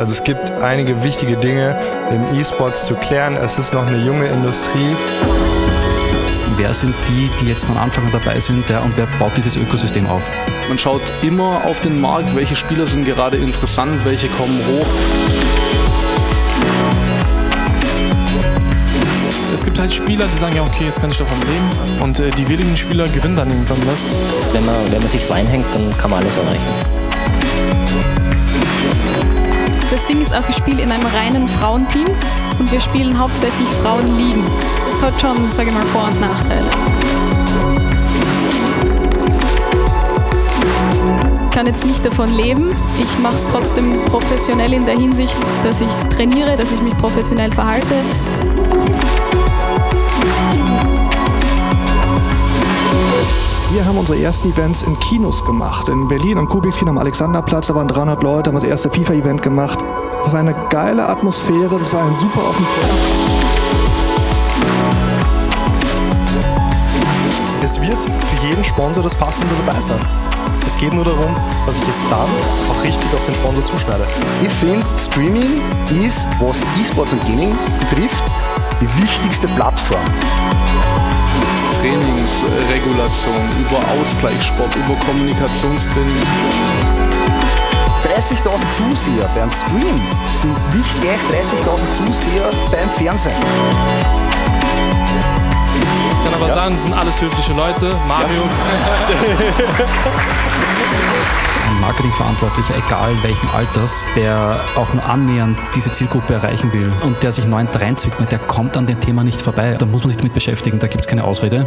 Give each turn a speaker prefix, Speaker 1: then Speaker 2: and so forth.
Speaker 1: Also es gibt einige wichtige Dinge im E-Sports zu klären. Es ist noch eine junge Industrie.
Speaker 2: Wer sind die, die jetzt von Anfang an dabei sind ja, und wer baut dieses Ökosystem auf?
Speaker 3: Man schaut immer auf den Markt, welche Spieler sind gerade interessant, welche kommen hoch.
Speaker 4: Es gibt halt Spieler, die sagen, ja okay, jetzt kann ich davon leben. Und äh, die wenigen Spieler gewinnen dann irgendwann was.
Speaker 5: Wenn man, wenn man sich so einhängt, dann kann man alles erreichen.
Speaker 6: Ding ist auch, ich spiele in einem reinen Frauenteam und wir spielen hauptsächlich Frauenligen. Das hat schon, sage ich mal, Vor- und Nachteile. Ich kann jetzt nicht davon leben. Ich mache es trotzdem professionell in der Hinsicht, dass ich trainiere, dass ich mich professionell verhalte.
Speaker 7: Wir haben unsere ersten Events in Kinos gemacht. In Berlin am Kubix Kino am Alexanderplatz, da waren 300 Leute, haben das erste FIFA-Event gemacht. Das war eine geile Atmosphäre, das war ein super offen.
Speaker 8: Es wird für jeden Sponsor das Passende dabei sein. Es geht nur darum, dass ich es dann auch richtig auf den Sponsor zuschneide.
Speaker 9: Ich finde, Streaming ist, was E-Sports und Gaming betrifft, die wichtigste Plattform.
Speaker 3: Trainingsregulation, über Ausgleichssport, über Kommunikationstrainings.
Speaker 9: 30.000 Zuseher beim Stream sind nicht gleich 30.000 Zuseher beim Fernsehen.
Speaker 4: Ich kann aber ja. sagen, das sind alles höfliche Leute. Mario. Ja.
Speaker 2: Ein Marketingverantwortlicher, egal welchen Alters, der auch nur annähernd diese Zielgruppe erreichen will und der sich neu reinzwickt, der kommt an dem Thema nicht vorbei. Da muss man sich damit beschäftigen, da gibt es keine Ausrede.